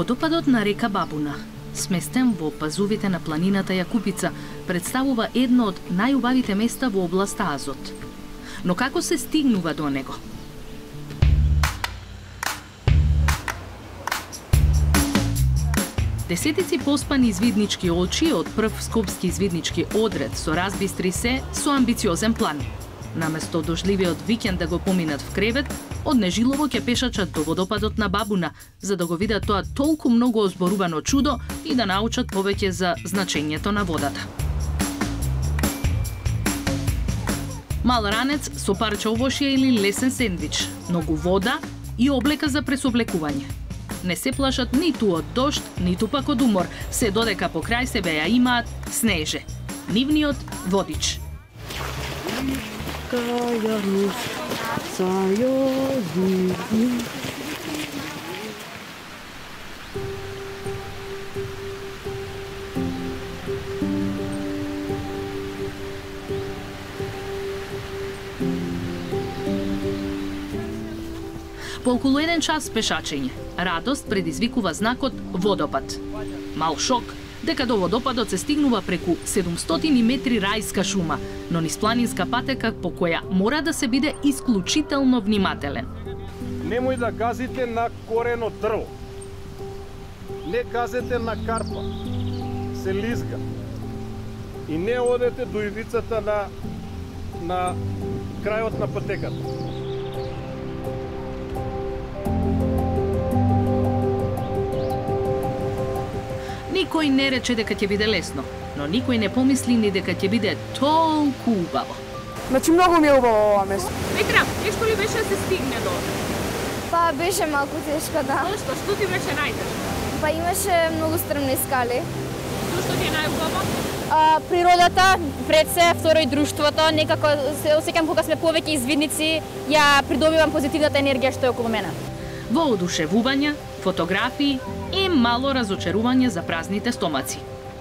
Водопадот на река Бабуна, сместен во пазувите на планината Јакупица, представува едно од најубавите места во областа Азот. Но како се стигнува до него? Десетици поспани извиднички очи од прв скопски извиднички одред со разбистри се со амбициозен план. Наместо дожливиот викенд да го поминат в кревет, од Нежилово ќе пешачат до водопадот на Бабуна, за да го видат тоа толку многу озборувано чудо и да научат повеќе за значењето на водата. Мал ранец со парче овошје или лесен сендвич, многу вода и облека за пресоблекување. Не се плашат ниту од дошт, ниту пак од умор, се додека покрај себе ја имаат снеже. Нивниот водич. Кајарус, сајози. По околу еден час пешачење, радост предизвикува знакот водопад. Мал шок, дека до водопадот се стигнува преку 700 метри рајска шума, но низ планинска патека по која мора да се биде исклучително внимателен. Немој да газите на корено дрво. Не газете на карпа. Се лизга. И не одете до ивицата на на крајот на патеката. Никој не рече дека ќе биде лесно, но никој не помисли ни дека ќе биде толку убаво. Значи многу ми е убаво ова место. Петра, тешко ли беше да се стигне до? Па беше малку тешко, да. Зошто? Што ти беше најтешко? Па имаше многу стрмни скали. Зошто ти е најубаво? а, природата, пред се, второ и друштвото, некако се осеќам кога сме повеќе извидници, ја придобивам позитивната енергија што е околу мене. Во одушевување, фотографии и мало разочарување за празните стомаци.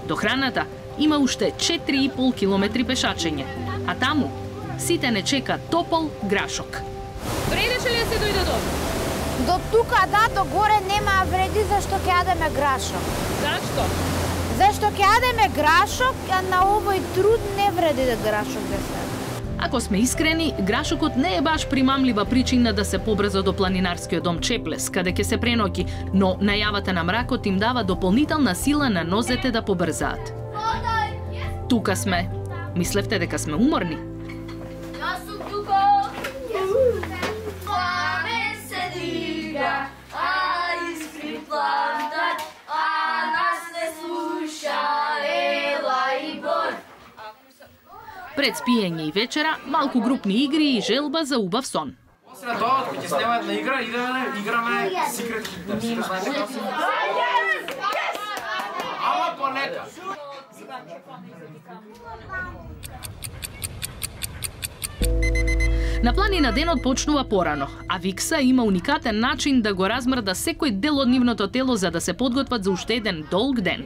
До храната има уште 4,5 километри пешачење, а таму сите не чека топол грашок. Вредеше ли да се дојде до овде? До тука, да, до горе нема вреди зашто ќе јадеме грашок. Зашто? Зашто ќе јадеме грашок, а на овој труд не вреди да грашок да се. Ако сме искрени, грашокот не е баш примамлива причина да се побрза до планинарскиот дом Чеплес, каде ќе се преноќи, но најавата на мракот им дава дополнителна сила на нозете да побрзаат. Тука сме. Мислевте дека сме уморни? Јас сум тука. Пред спиење и вечера, малку групни игри и желба за убав сон. После тоа, кога ќе на игра, идеме, играме Secret Hitler. Ама понека. На планина денот почнува порано, а Викса има уникатен начин да го размрда секој дел од нивното тело за да се подготват за уште еден долг ден.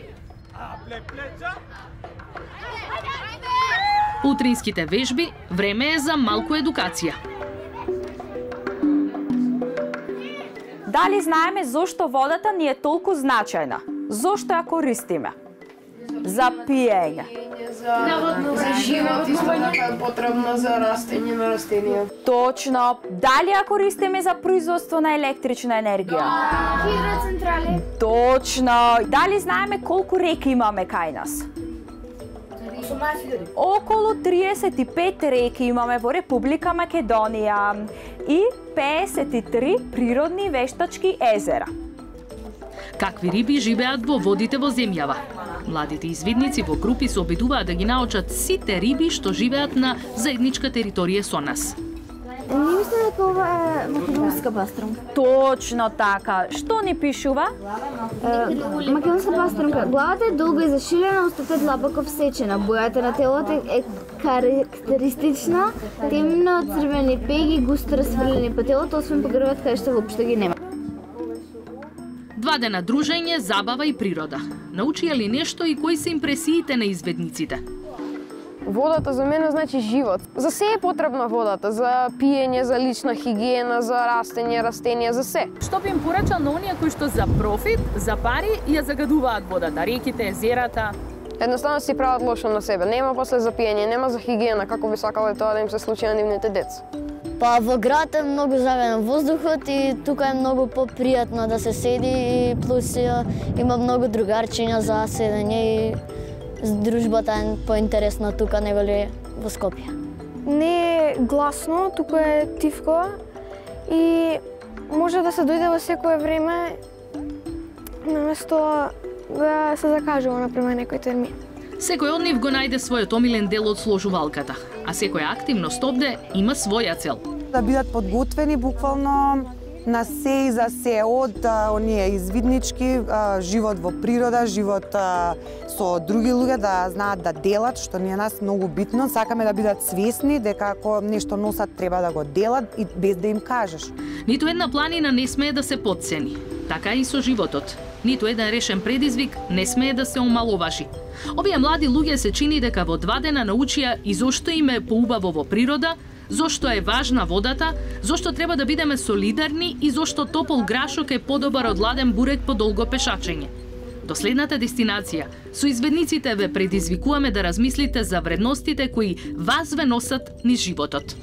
Утринските вежби, време е за малку едукација. Дали знаеме зошто водата ни е толку значајна? Зошто ја користиме? За пиење. За живот исто така е за растење на растенија. Точно. Дали ја користиме за производство на електрична енергија? Хидроцентрали. Точно. Дали знаеме колку реки имаме кај нас? Околу 35 реки имаме во Република Македонија и 53 природни вештачки езера. Какви риби живеат во водите во земјава? Младите извидници во групи се обидуваат да ги научат сите риби што живеат на заедничка територија со нас. Не мислам дека ова е македонска паструнка. Точно така. Што ни пишува? Македонска паструнка. Главата е долга и зашилена, устата е длабоко всечена. Бојата на телото е карактеристична, темно црвени пеги, густо расфрлени по телото, освен по грбот каде што воопшто ги нема. Два дена дружење, забава и природа. Научија ли нешто и кои се импресиите на изведниците? Водата за мене значи живот. За се е потребна водата, за пиење, за лична хигиена, за растење, растенија, за се. Што би им порачал на оние кои што за профит, за пари ја загадуваат водата, реките, езерата? Едноставно си прават лошо на себе. Нема после за пиење, нема за хигиена, како би сакале тоа да им се случи на нивните деца. Па во град е многу заведен воздухот и тука е многу попријатно да се седи и плюс има многу другарчиња за седење и дружбата е поинтересна тука него ли во Скопје. Не е гласно, туку е тивко и може да се дојде во секое време наместо да се закажува например некој термин. Секој од нив го најде својот омилен дел од сложувалката, а секоја активност овде има своја цел. Да бидат подготвени буквално на се и за се од а, оние извиднички, а, живот во природа, живот а, со други луѓе да знаат да делат, што ни е нас многу битно. Сакаме да бидат свесни дека ако нешто носат треба да го делат и без да им кажеш. Ниту една планина не смее да се подцени. Така и со животот. Ниту еден решен предизвик не смее да се омаловажи. Овие млади луѓе се чини дека во два дена научија и зошто им е поубаво во природа, зошто е важна водата, зошто треба да бидеме солидарни и зошто топол грашок е подобар од ладен бурек по долго пешачење. До следната дестинација, со изведниците ве предизвикуваме да размислите за вредностите кои вас ве носат низ животот.